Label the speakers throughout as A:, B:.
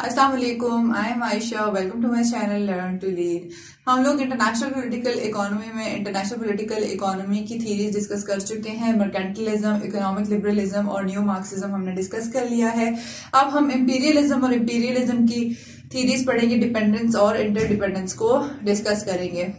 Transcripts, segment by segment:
A: वालेकुम I am Ayesha welcome to my channel learn to lead हम लोग international political economy में international political economy की theories discuss कर चुके हैं। मर्केंटलिज्म इकोनॉमिक लिबरलिज्म और न्यू मार्क्सिज्म हमने डिस्कस कर लिया है। अब हम इम्पीरियलिज्म और इम्पीरियलिज्म की थीरीज पढ़ेंगे। डिपेंडेंस और इंटरडिपेंडेंस को डिस्कस करेंगे।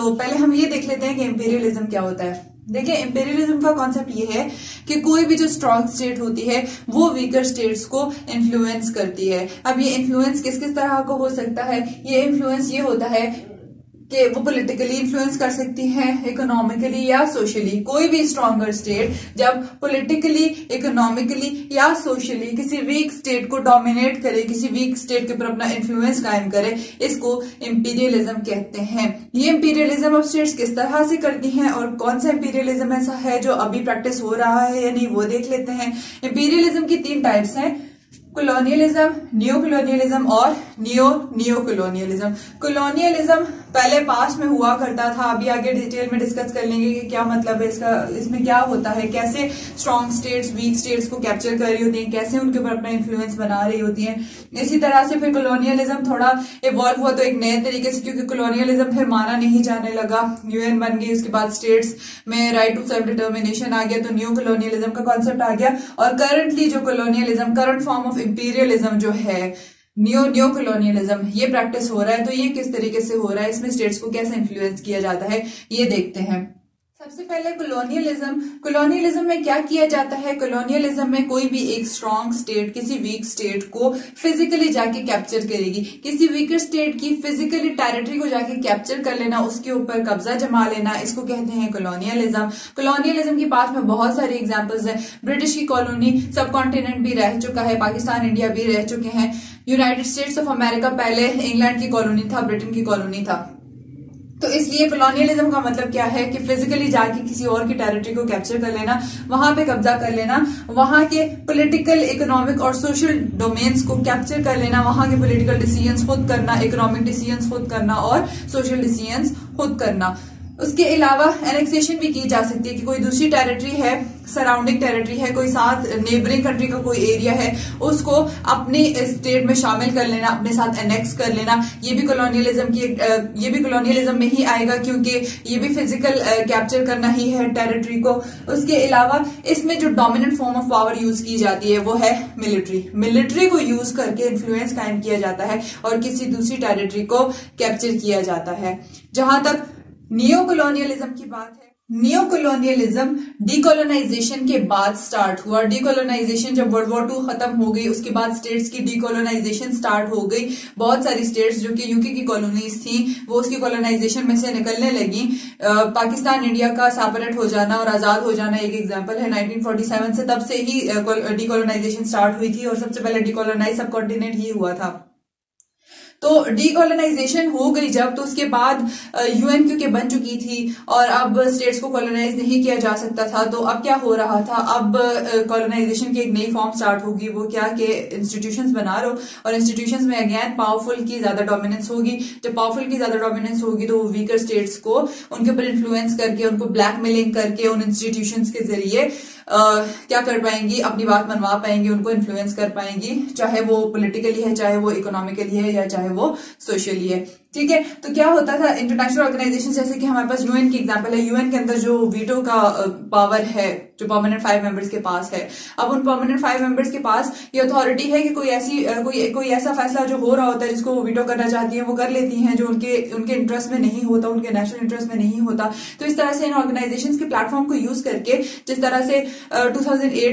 A: तो पहले हम ये देख लेते हैं कि इंपीरियलिज्म क्या होता है। देखिए इंपेरियलिज्म का कॉन्सेप्ट ये है कि कोई भी जो स्ट्रांग स्टेट होती है, वो वीकर स्टेट्स को इन्फ्लुएंस करती है। अब ये इन्फ्लुएंस किस किस तरह का हो सकता है? ये इन्फ्लुएंस ये होता है कि वो पॉलिटिकली इन्फ्लुएंस कर सकती हैं इकोनॉमिकली या सोशली कोई भी स्ट्रॉन्गर स्टेट जब पॉलिटिकली इकोनॉमिकली या सोशली किसी वीक स्टेट को डोमिनेट करे, किसी वीक स्टेट के ऊपर अपना इन्फ्लुएंस कायम करे, इसको इंपीरियलिज्म कहते हैं। ये इंपीरियलिज्म अब स्टेट्स किस तरह से करती हैं और कौन सा इंपीरियलिज्म ऐसा है जो अभी प्रैक्टिस हो रहा है या नहीं, वो देख लेते हैं। इंपीरियलिज्म की तीन टाइप्स हैं कॉलोनियलिज्म न्यू कॉलोनियलिज्म और नियो नियो कॉलोनियलिज्म कॉलोनियलिज्म पहले पास में हुआ करता था, अभी आगे डिटेल में डिस्कस कर लेंगे कि क्या मतलब है इसका, इसमें क्या होता है, कैसे स्ट्रॉन्ग स्टेट्स वीक स्टेट्स को कैप्चर कर रही होती हैं, कैसे उनके ऊपर अपना इन्फ्लुएंस बना रही होती हैं। इसी तरह से फिर कॉलोनियलिज्म थोड़ा इवॉल्व हुआ तो एक नए तरीके से, क्योंकि कॉलोनियलिज्म फिर माना नहीं जाने लगा। यूएन बन गई, उसके बाद स्टेट्स में राइट टू सेल्फ डिटर्मिनेशन आ गया तो न्यू कॉलोनियलिज्म का कॉन्सेप्ट आ गया। और करंटली जो colonialism current form of imperialism जो है न्यू न्यू कॉलोनियलिज्म ये प्रैक्टिस हो रहा है तो ये किस तरीके से हो रहा है, इसमें स्टेट्स को कैसे इन्फ्लुएंस किया जाता है, ये देखते हैं। सबसे पहले कॉलोनियलिज्म कॉलोनियलिज्म में क्या किया जाता है? कॉलोनियलिज्म में कोई भी एक स्ट्रॉन्ग स्टेट किसी वीक स्टेट को फिजिकली जाके कैप्चर करेगी। किसी वीकर स्टेट की फिजिकली टेरिटरी को जाके कैप्चर कर लेना, उसके ऊपर कब्जा जमा लेना, इसको कहते हैं कॉलोनियलिज्म कॉलोनियलिज्म की पास में बहुत सारी एग्जाम्पल्स है। ब्रिटिश की कॉलोनी सब कॉन्टिनेंट भी रह चुका है, पाकिस्तान इंडिया भी रह चुके हैं। यूनाइटेड स्टेट्स ऑफ़ अमेरिका पहले इंग्लैंड की कॉलोनी था ब्रिटेन की कॉलोनी था। इसलिए कॉलोनियलिज्म का मतलब क्या है कि फिजिकली जाके किसी और की टेरिटरी को कैप्चर कर लेना, वहाँ पे कब्जा कर लेना, वहाँ के पॉलिटिकल इकोनॉमिक और सोशल डोमेन्स को कैप्चर कर लेना, वहाँ के पॉलिटिकल डिसीजंस खुद करना इकोनॉमिक डिसीजंस खुद करना और सोशल डिसीजंस खुद करना। उसके अलावा एनेक्सेशन भी की जा सकती है कि कोई दूसरी टेरिटरी है सराउंडिंग टेरिटरी है, कोई साथ नेबरिंग कंट्री का कोई एरिया है, उसको अपने स्टेट में शामिल कर लेना, अपने साथ एनेक्स कर लेना, ये भी कॉलोनियलिज्म की ये भी कॉलोनियलिज्म में ही आएगा क्योंकि ये भी फ़िज़िकल कैप्चर करना ही है टेरिटरी को। उसके अलावा इसमें जो dominant form of power use की जाती है, वो है मिलिट्री मिलिट्री को यूज़ करके इन्फ्लुएंस कायम किया जाता है और किसी दूसरी टेरिटरी को कैप्चर किया जाता है। जहाँ तक नियो कॉलोनियलिज्म की बात है। नियो कॉलोनियलिज्म डीकोलोनाइजेशन के बाद स्टार्ट हुआ। डीकोलोनाइजेशन जब वर्ल्ड वॉर टू खत्म हो गई, उसके बाद स्टेट्स की डीकोलोनाइजेशन स्टार्ट हो गई। बहुत सारी स्टेट्स जो कि यूके की कॉलोनीज थी, वो उसकी कॉलोनाइजेशन में से निकलने लगी। पाकिस्तान इंडिया का सेपरेट हो जाना और आज़ाद हो जाना एक एग्ज़ाम्पल है। 1947 से तब से ही डीकोलोनाइजेशन स्टार्ट हुई थी और सबसे पहले डीकोलोनाइज सब कॉन्टिनेंट ही हुआ था। तो डीकोलोनाइजेशन हो गई जब तो उसके बाद यूएन क्योंकि बन चुकी थी और अब स्टेट्स को कॉलोनाइज नहीं किया जा सकता था तो अब क्या हो रहा था? अब कॉलोनाइजेशन की एक नई फॉर्म स्टार्ट होगी, वो क्या कि इंस्टीट्यूशन बना लो और इंस्टीट्यूशन में अगेन पावरफुल की ज़्यादा डोमिनेंस होगी। जब पावरफुल की ज़्यादा डोमिनेंस होगी तो वो वीकर स्टेट्स को, उनके ऊपर इन्फ्लुएंस करके, उनको ब्लैकमेलिंग करके, उन इंस्टीट्यूशन के ज़रिए क्या कर पाएँगी? अपनी बात मनवा पाएँगी, उनको इन्फ्लुएंस कर पाएँगी, चाहे वो पॉलिटिकली है, चाहे वो इकोनॉमिकली है, या चाहे वो सोशली है। ठीक है तो क्या होता था इंटरनेशनल ऑर्गेनाइजेशन जैसे कि हमारे पास यूएन की एग्जांपल है यूएन के अंदर जो वीटो का पावर है, जो परमानेंट फाइव मेंबर्स के पास है, अब उन परमानेंट फाइव मेंबर्स के पास ये अथॉरिटी है कि कोई ऐसी कोई कोई ऐसा फैसला जो हो रहा होता है, जिसको वो वीटो करना चाहती है, वो कर लेती हैं, जो उनके उनके इंटरेस्ट में नहीं होता, उनके नेशनल इंटरेस्ट में नहीं होता। तो इस तरह से इन ऑर्गेनाइजेशन के प्लेटफॉर्म को यूज़ करके, जिस तरह से टू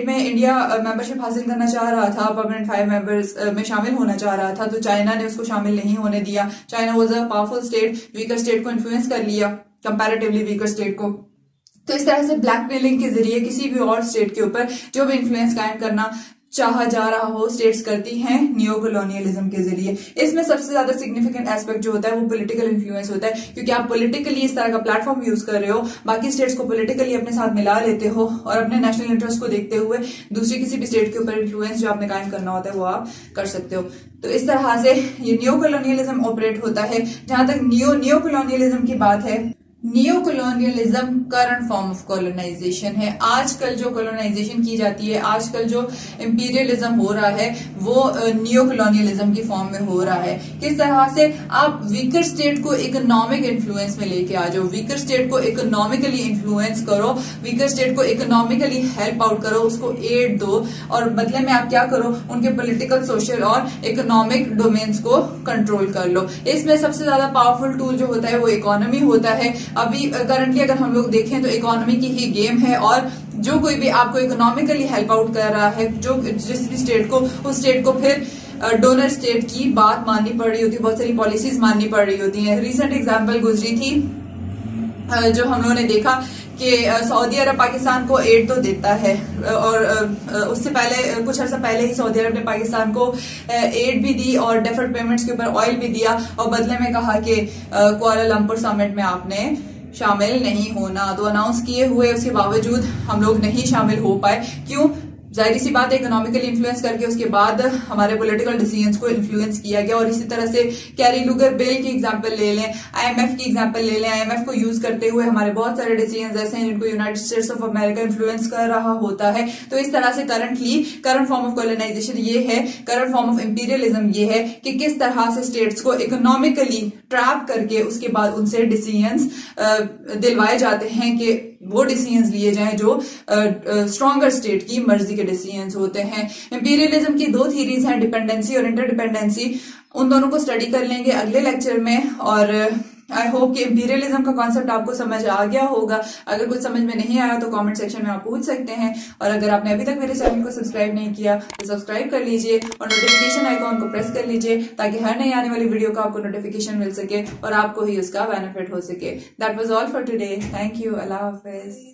A: में इंडिया मेंबरशिप हासिल करना चाह रहा था परमानेंट फाइव मेंबर्स में शामिल होना चाह रहा था तो चाइना ने उसको शामिल नहीं होने दिया। China was a powerful state weaker state को इन्फ्लुएंस कर लिया कंपेरेटिवली वीकर स्टेट को। तो इस तरह से ब्लैकमेलिंग के ज़रिए किसी भी और स्टेट के ऊपर जो भी इन्फ्लुएंस कायम करना चाहा जा रहा हो स्टेट्स करती हैं नियो कॉलोनियलिज्म के ज़रिए। इसमें सबसे ज़्यादा सिग्निफिकेंट एस्पेक्ट जो होता है, वो पॉलिटिकल इन्फ्लुएंस होता है, क्योंकि आप पॉलिटिकली इस तरह का प्लेटफॉर्म यूज़ कर रहे हो, बाकी स्टेट्स को पॉलिटिकली अपने साथ मिला लेते हो और अपने नेशनल इंटरेस्ट को देखते हुए दूसरी किसी भी स्टेट के ऊपर इन्फ्लुएंस जो आपने कायम करना होता है, वो आप कर सकते हो। तो इस तरह से ये न्यू कॉलोनियलिज्म ऑपरेट होता है। जहाँ तक न्यू न्यू कॉलोनियलिज्म की बात है new colonialism current form of colonization है। आजकल जो कॉलोनाइजेशन की जाती है, आजकल जो इम्पीरियलिज्म हो रहा है, वो न्यू कॉलोनियलिज्म की फॉर्म में हो रहा है। किस तरह से? आप वीकर स्टेट को इकोनॉमिक इन्फ्लुएंस में लेके आ जाओ। वीकर स्टेट को इकोनॉमिकली इन्फ्लुएंस करो। वीकर स्टेट को इकोनॉमिकली हेल्प आउट करो। उसको एड दो। और बदले में आप क्या करो? उनके पोलिटिकल सोशल और इकोनॉमिक डोमेन्स को कंट्रोल कर लो। इसमें सबसे ज़्यादा पावरफुल टूल जो होता है, वो इकोनॉमी होता है। अभी करंटली अगर हम लोग देखें तो इकोनॉमी की ही गेम है और जो कोई भी आपको इकोनॉमिकली हेल्प आउट कर रहा है, जो जिस भी स्टेट को, उस स्टेट को फिर डोनर स्टेट की बात माननी पड़ रही होती है बहुत सारी पॉलिसीज़ माननी पड़ रही होती है। रिसेंट एग्ज़ाम्पल गुजरी थी जो हम लोगों ने देखा कि सऊदी अरब पाकिस्तान को एड तो देता है और उससे पहले कुछ अर्सा पहले ही सऊदी अरब ने पाकिस्तान को एड भी दी और डेफर्ड पेमेंट्स के ऊपर ऑयल भी दिया और बदले में कहा कि कुआलालंपुर समिट में आपने शामिल नहीं होना। तो अनाउंस किए हुए उसके बावजूद हम लोग नहीं शामिल हो पाए। क्यों? ज़ाहिर सी बात है इकोनॉमिकली इन्फ्लुएंस करके उसके बाद हमारे पॉलिटिकल डिसीज़न को इन्फ्लुएंस किया गया और इसी तरह से कैरी लुगर बिल की एग्जांपल ले लें आईएमएफ की एग्जांपल ले लें। आईएमएफ को यूज़ करते हुए हमारे बहुत सारे डिसीज़न ऐसे हैं जिनको United States of America influence कर रहा होता है। तो इस तरह से currently current form of colonization ये है करंट फॉर्म ऑफ़ इंपीरियलिज्म ये है कि किस तरह से स्टेट्स को इकोनॉमिकली ट्रैप करके उसके बाद उनसे डिसीज़न दिलवाए जाते हैं कि वो डिसीज़न लिए जाए जो स्ट्रॉगर स्टेट की मर्ज़ी के डिसीज़न होते हैं। इंपीरियलिज्म की दो थीरीज हैं डिपेंडेंसी और इंटरडिपेंडेंसी उन दोनों को स्टडी कर लेंगे अगले लेक्चर में और आई होप कि इंपीरियलिज्म का कॉन्सेप्ट आपको समझ आ गया होगा। अगर कुछ समझ में नहीं आया तो कमेंट सेक्शन में आप पूछ सकते हैं। और अगर आपने अभी तक मेरे चैनल को सब्सक्राइब नहीं किया तो सब्सक्राइब कर लीजिए और नोटिफिकेशन आइकॉन को प्रेस कर लीजिए ताकि हर नई आने वाली वीडियो का आपको नोटिफिकेशन मिल सके और आपको ही उसका बेनिफिट हो सके। That was all for today thank you Allah Hafiz